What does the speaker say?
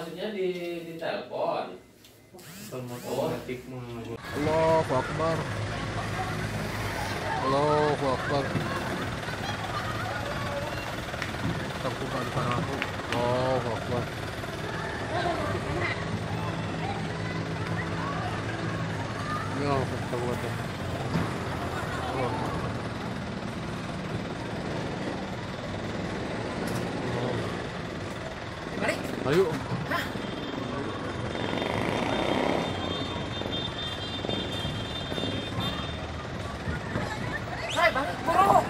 maksudnya di di telepon. otomatis mah Allahu Akbar. Allahu Akbar. Kan aku Allahu Akbar. Ya Allah Allah 哎呦！来 balik.